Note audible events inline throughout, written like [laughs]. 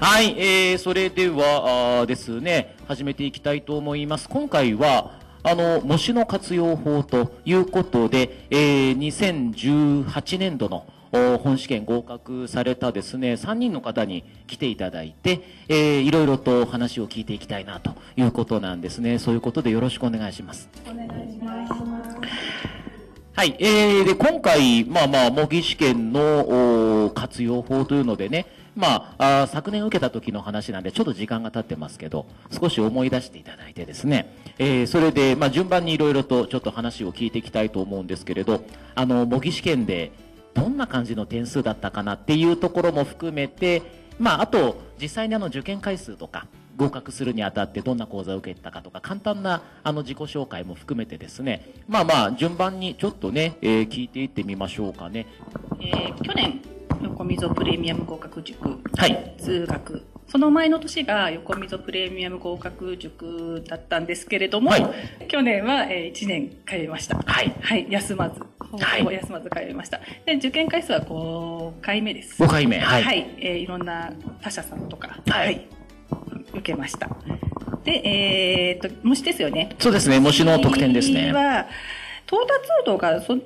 はい、えー、それではですね、始めていきたいと思います。今回は、あの、模試の活用法ということで、えー、2018年度のお本試験合格されたですね、3人の方に来ていただいて、えー、いろいろと話を聞いていきたいなということなんですね。そういうことでよろしくお願いします。お願いします。はい。えー、で、今回、まあまあ、模擬試験のお活用法というのでね、まああ、昨年受けた時の話なんで、ちょっと時間が経ってますけど、少し思い出していただいてですね、えー、それで、まあ、順番にいろいろとちょっと話を聞いていきたいと思うんですけれど、あの、模擬試験で、どんな感じの点数だったかなっていうところも含めて、まあ、あと、実際にあの、受験回数とか、合格するにあたってどんな講座を受けたかとか、簡単なあの自己紹介も含めてですね、まあまあ、順番にちょっとね、えー聞いていってみましょうかね。えー去年、横溝プレミアム合格塾、はい。通学。その前の年が横溝プレミアム合格塾だったんですけれども、はい去年は、え1年通いました。はい。はい、休まず。ほぼ休まず通いました。で、受験回数は5回目です。5回目。はい。はい、えーいろんな他社さんとか、はい受けました。で、えーっと、模試ですよね。そうですね、模試の得点ですね。は、到達度がそ、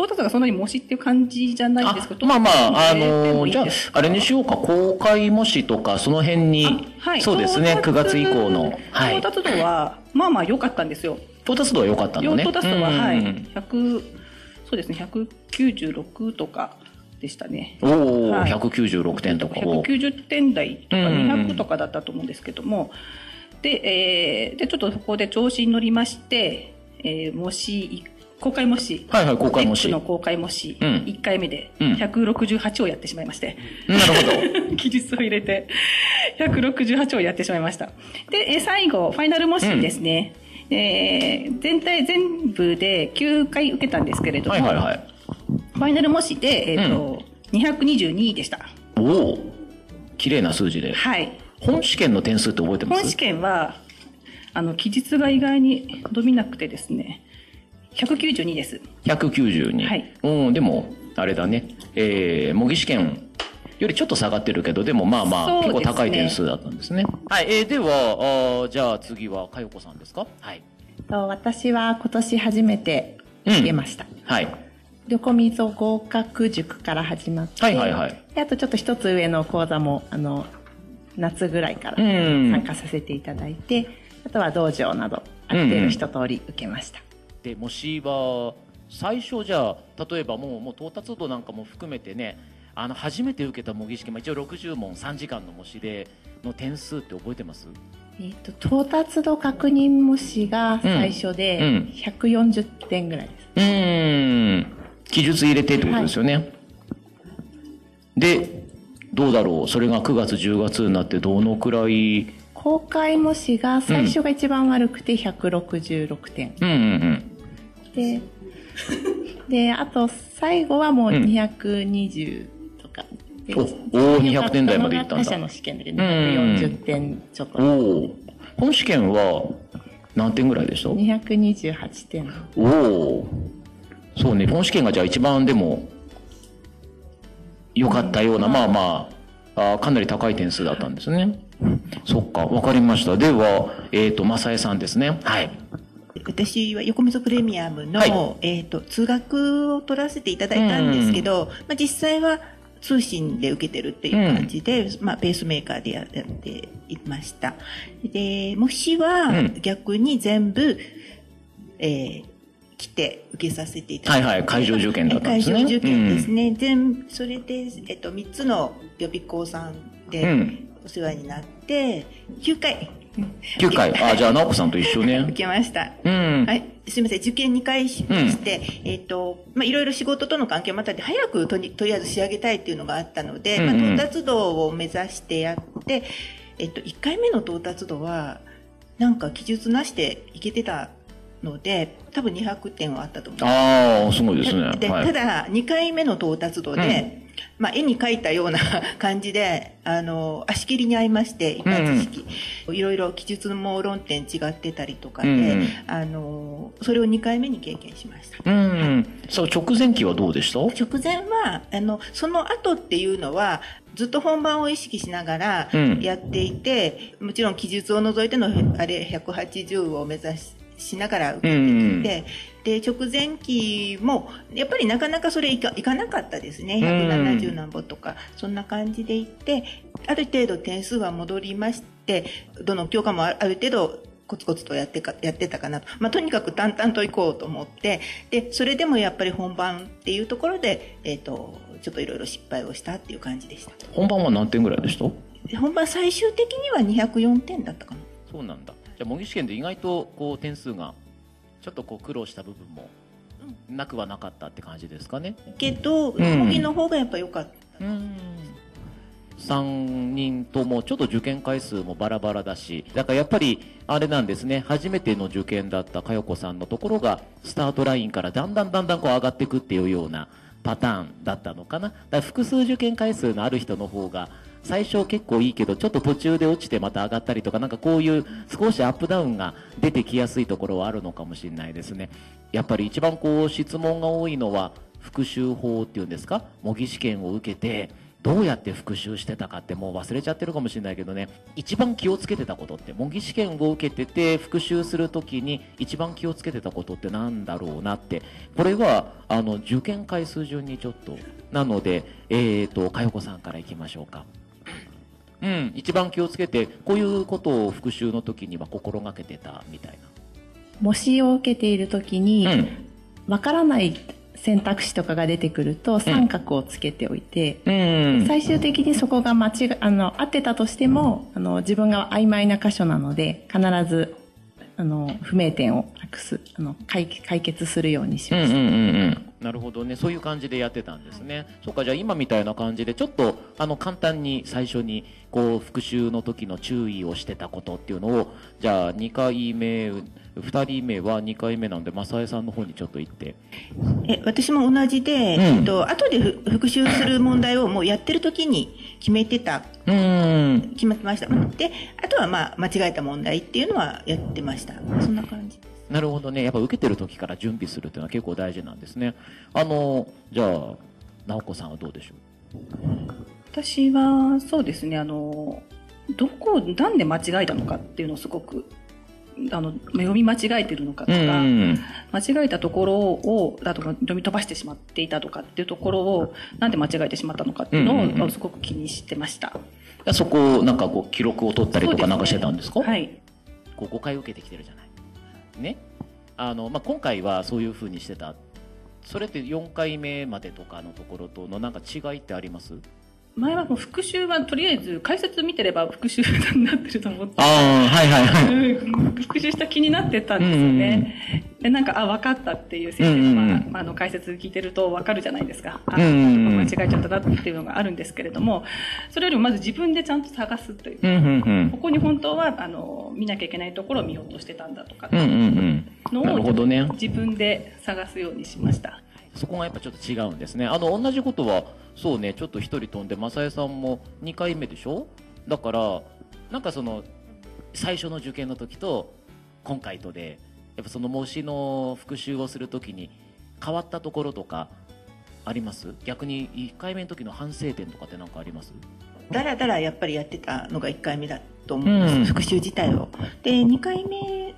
到達度がそんなに模試っていう感じじゃないんですけど、まあまあ、あのじゃあ、あれにしようか、公開模試とか、その辺に、はい、そうですね、9到達月以降の。はい。到達度は、まあまあ良かったんですよ。到達度は良かったのね。到達度は、はい、うん100、そうですね、196とかでしたね。おお、はい196点とかを。190点台とかうん200とかだったと思うんですけども、で、えーで、ちょっとそこで調子に乗りまして、えー模試、公開模試、はいはい、公開模試。の公開模試、うん1回目でうん168をやってしまいまして、るほど。[laughs] 記述を入れて、168をやってしまいました。で、えー最後、ファイナル模試ですね。えー全体、全部で9回受けたんですけれども、はいはいはい。ファイナル模試で、えっ、と、222でした。おお、綺麗な数字で。はい。本試験の点数って覚えてます？本試験は、あの、記述が意外に伸びなくてですね、192です。192。はいうん、でも、あれだね。えー、模擬試験よりちょっと下がってるけど、でもまあまあ、ね結構高い点数だったんですね。はい、えー、では、あーじゃあ次は、かよこさんですか？はい。と私は今年初めて受けました。はい。横溝合格塾から始まって、はいはいはい。であとちょっと一つ上の講座も、あの、夏ぐらいからうん参加させていただいて、あとは道場など、ある程度一通り受けました。で、模試は、最初じゃあ、例えばもう、もう到達度なんかも含めてね、あの、初めて受けた模擬試験、まあ、一応60問3時間の模試で、の点数って覚えてます？えっ、と、到達度確認模試が最初うんうでん140点ぐらいです。うーん。記述入れてってことですよね。で、どうだろう？それが9月、10月になってどのくらい、公開模試が最初が一番悪くて166点。うんうんうん。で、で、あと最後はもう220とか。でおおー200点台までいったんだ他社の試験だけど240点ちょっと。おお。本試験は何点ぐらいでした？228点。おお。そうね、本試験がじゃあ一番でも良かったような、まあまあ、あーかなり高い点数だったんですね。そっか、わかりました。では、えっ、と、正江さんですね。はい。私は横溝プレミアムの、はいえっ、と、通学を取らせていただいたんですけど、まあ、実際は通信で受けてるっていう感じで、まあ、ペースメーカーでやっていました。で、模試はうん逆に全部、えー来て受けさせていただいて。はいはい会場受験だったんですね会場受験ですね。全それで、えっ、と、3つの予備校さんうでん。お世話になって、9回9回。あ、じゃあ、直子さんと一緒受ね。けました。うん。はい。すみません。受験2回しまして、えっ、と、まあ、いろいろ仕事との関係もあったんで、早くとにとりあえず仕上げたいっていうのがあったので、うんうんまあ、到達度を目指してやって、えっ、と、1回目の到達度は、なんか記述なしでいけてたので、多分200点はあったと思います。ああ、すごいですね。で、はいただ、2回目の到達度で、まあ、絵に描いたような [laughs] 感じで、あの、足切りに合いまして、一般知識。いろいろ記述も論点違ってたりとかで、うんあの、それを2回目に経験しました。うん。そう、直前期はどうでした？直前は、あの、その後っていうのは、ずっと本番を意識しながらうんやっていて、もちろん記述を除いての、あれ、180を目指ししながら受けてきて、で、直前期も、やっぱりなかなかそれいかいかなかったですね。170何歩とか、そんな感じでいって、ある程度点数は戻りまして、どの教科もあある程度、コツコツとやってか、やってたかなと。まあ、とにかく淡々と行こうと思って、で、それでもやっぱり本番っていうところで、えっ、と、ちょっといろいろ失敗をしたっていう感じでした。本番は何点ぐらいでした？で本番最終的には204点だったかな。そうなんだ。じゃあ模擬試験で意外とこう点数がちょっとこう苦労した部分もなくはなかったって感じですかね。けど、ん模擬の方がやっぱ良かった。うん。3人ともちょっと受験回数もバラバラだし、だからやっぱりあれなんですね、初めての受験だった佳代子さんのところがスタートラインからだんだんだんだんこう上がっていくっていうようなパターンだったのかな。だから複数受験回数のある人の方が最初結構いいけど、ちょっと途中で落ちてまた上がったりとか、なんかこういう少しアップダウンが出てきやすいところはあるのかもしれないですね。やっぱり一番こう質問が多いのは復習法っていうんですか？模擬試験を受けてどうやって復習してたかってもう忘れちゃってるかもしれないけどね。一番気をつけてたことって模擬試験を受けてて復習するときに一番気をつけてたことってなんだろうなって。これはあの受験回数順にちょっとなのでえっ、と佳代子さんからいきましょうか。うん。一番気をつけてこういうことを復習の時には心がけてたみたい模試を受けている時に、なうん。わからない選択肢とかが出てくると三角をつけておいて、うん。最終的にそこが間違いあの合ってたとしてもあの自分が曖昧な箇所なので必ずあの不明点をなくすあの解解決するようにしました、うんうんうんうんなるほどね。そういう感じでやってたんですね、そうかじゃあ今みたいな感じでちょっとあの簡単に最初にこう復習の時の注意をしてたことっていうのをじゃあ2回目2人目は2回目なんで正江さんの方にちょっと行って。え私も同じで、ん。えっと後でふ復習する問題をもうやってる時に決めてた。うん。決まってました。であとはまあ間違えた問題っていうのはやってました。そんな感じなるほどね。やっぱ受けてる時から準備するっていうのは結構大事なんですね。あのじゃあ直子さんはどうでしょ私はそうですね。あのどこなんで間違えたのかっていうのをすごくあの読み間違えてるのかとうか、ん間違えたところをだとか読み飛ばしてしまっていたとかっていうところをなんで間違えてしまったのかっていうのを、すごく気にしてました。そこをなんかこう記録を取ったりとかなんかしてたんですか？はい。こう5回受けてきてるじゃない。ね。あの、まあ、今回はそういうふうにしてた。それって4回目までとかのところとのなんか違いってあります？前はもう復習はとりあえず解説見てれば復習になってると思ってああ、はいはいはい。うん復習した気になってたんですよね。でなんかあ分かったっていう先生の,、うんうんうんまあ、あの解説聞いてると分かるじゃないですか。あ、間違えちゃったなっていうのがあるんですけれどもそれよりもまず自分でちゃんと探すというここに本当はあの見なきゃいけないところを見ようとしてたんだとか。のなるほどねを自分で探すようにしました。そこがやっぱちょっと違うんですね。あの、同じことは、そうね、ちょっと一人飛んで、正江さんも2回目でしょ？だから、なんかその、最初の受験の時と、今回とで、やっぱその模試の復習をするときに、変わったところとか、あります？逆に1回目の時の反省点とかって何かあります？だらだらやっぱりやってたのが1回目だと思うんです、うん。復習自体を。で2回目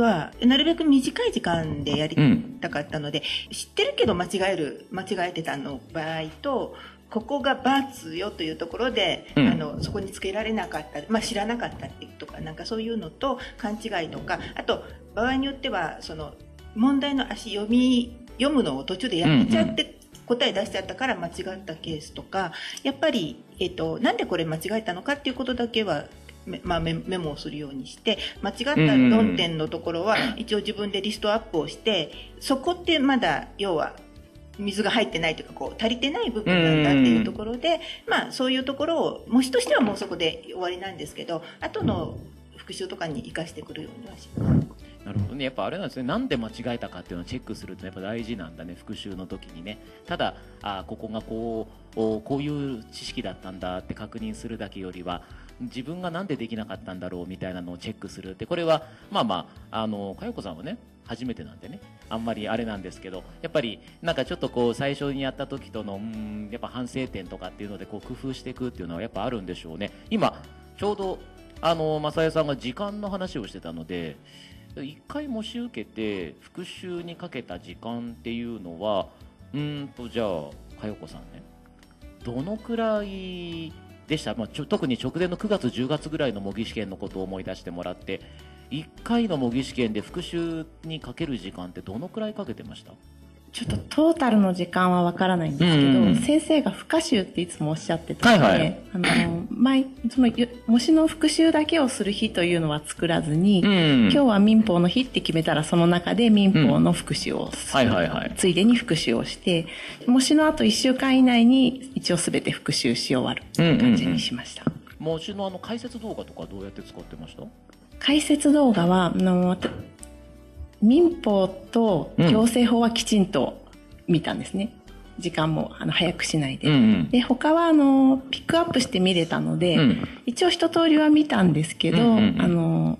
はなるべく短い時間でやりうん。たかったので、知ってるけど間違える間違えてたの場合とここが×よというところで、うん。あのそこにつけられなかった、まあ、知らなかったっていうとかなんかそういうのと勘違いとかあと場合によってはその問題の足読み読むのを途中でやめちゃって、答え出しちゃったから間違ったケースとかやっぱり、えっとなんでこれ間違えたのかっていうことだけはめまあ、メメモをするようにして間違った論点のところは一応自分でリストアップをしてそこってまだ要は水が入ってないというかこう足りてない部分なんだっていうところで、まあ、そういうところを模試としてはもうそこで終わりなんですけど後の復習とかに生かしてくるようにはします。なるほどね。やっぱあれなんですね。なんで間違えたかっていうのをチェックするとやっぱ大事なんだね。復習の時にね。ただ、あここがこおこういう知識だったんだって確認するだけよりは自分がなんでできなかったんだろうみたいなのをチェックするってこれはまあまああの佳代子さんはね初めてなんでねあんまりあれなんですけどやっぱりなんかちょっとこう最初にやった時とのうんやっぱ反省点とかっていうのでこう工夫していくっていうのはやっぱあるんでしょうね今ちょうどあの正代さんが時間の話をしてたので1回模試受けて復習にかけた時間っていうのはうんとじゃあ佳代子さんね。どのくらいでした、まあ、ちょ特に直前の9月、10月ぐらいの模擬試験のことを思い出してもらって1回の模擬試験で復習にかける時間ってどのくらいかけてました？ちょっとトータルの時間はわからないんですけど、うんうん先生が復習っていつもおっしゃってたので、はいはい。あの、毎、その、よ模試の復習だけをする日というのは作らずに、ん今日は民法の日って決めたらその中で民法の復習をする、はいはいはい。ついでに復習をして、模試の後1週間以内に一応すべて復習し終わる感じにしました。模試のあの解説動画とかどうやって使ってました？解説動画は、あの、民法と行政法はきちんと見たんですね。時間もあの早くしないで。んで、他はあの、ピックアップして見れたので、うん。一応一通りは見たんですけど、うんうんうん。あの、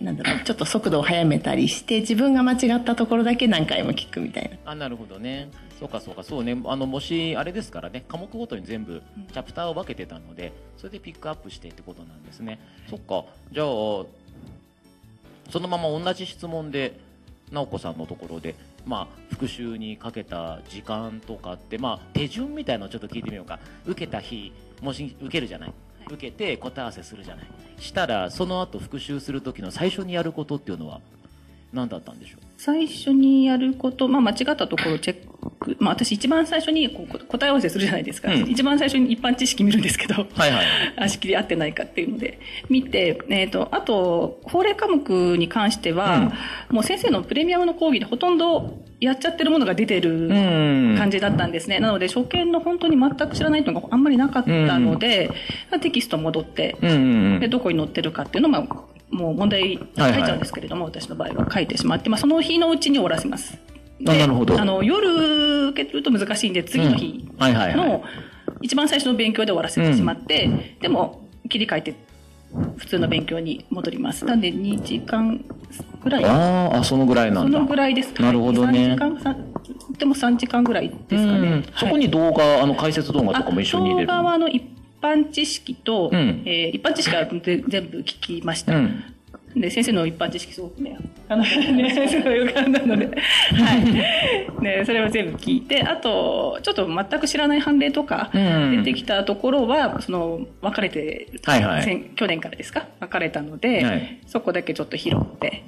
なんだろう、ちょっと速度を速めたりして、自分が間違ったところだけ何回も聞くみたいな。あなるほどね。そうかそうかそうね。あの模試あれですからね科目ごとに全部チャプターを分けてたのでそれでピックアップしてってことなんですね、そっか。じゃあそのまま同じ質問で直子さんのところでまあ復習にかけた時間とかってまあ手順みたいのをちょっと聞いてみようか。受けた日もし受けるじゃない。受けて答え合わせするじゃない。したらその後復習する時の最初にやることっていうのは何だったんでしょう？最初にやること、まあ、間違ったところをチェック、まあ、私一番最初にこう答え合わせするじゃないですか、うん。一番最初に一般知識見るんですけど、はいはい足切り合ってないかっていうので見て、えっとあと法令科目に関しては、もう先生のプレミアムの講義でほとんどやっちゃってるものが出てるん。感じだったんですね。なので、初見の本当に全く知らないのがあんまりなかったので、テキスト戻って、うんうんうん。でどこに載ってるかっていうのを、まあ、もう問題書いちゃうんですけれども、私の場合は書いてしまって、まあ、その日のうちに終わらせます。なるほど。あの、夜受けると難しいんで、次の日うん。はいはいはい。の一番最初の勉強で終わらせてしまって、でも、切り替えて、普通の勉強に戻ります。なんで、2時間ぐらい。あーあそのぐらいなんだ。そのぐらいですかなるほどね。3時間、さでも3時間ぐらいですかね。うん。そこに動画、あの解説動画とかも一緒に入れる。動画はあの一般知識と、うん。えー一般知識はぜ全部聞きました。うんで、先生の一般知識すごくね、あの、ね、[laughs] すごい浮かんだので、[laughs] はい。ね、それは全部聞いて、あと、ちょっと全く知らない判例とか、うん。出てきたところは、その、分かれて、はいはい。先去年からですか？分かれたので、はい。そこだけちょっと拾って、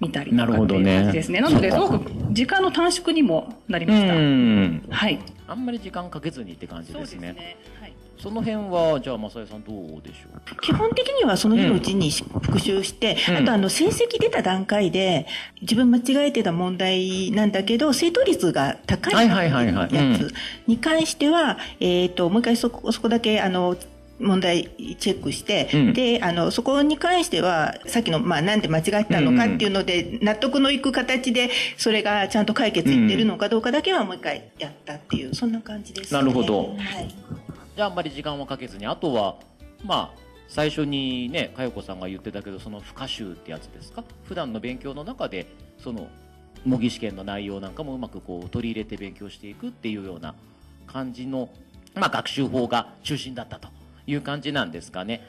見たりとなるほどね。かっていう感じですね。なので、すごく時間の短縮にもなりました。うん。はい。あんまり時間かけずにって感じですね。はい。その辺はじゃあ正江さんどうでしょう基本的にはその日のうちに復習して、うん。あとあの成績出た段階で自分間違えてた問題なんだけど正答率が高いはいはいはいはい。やつに関しては、えっ、ともう一回そこそこだけあの問題チェックして、うん。であのそこに関してはさっきの、まあ、なんで間違ったのかっていうので、納得のいく形でそれがちゃんと解決いってるのかどうかだけはもう一回やったっていうそんな感じです、ね、なるほど。はい。じゃああんまり時間はかけずにあとはまあ最初にね佳代子さんが言ってたけどその不可習ってやつですか？普段の勉強の中でその模擬試験の内容なんかもうまくこう取り入れて勉強していくっていうような感じの、まあ、学習法が中心だったという感じなんですかね。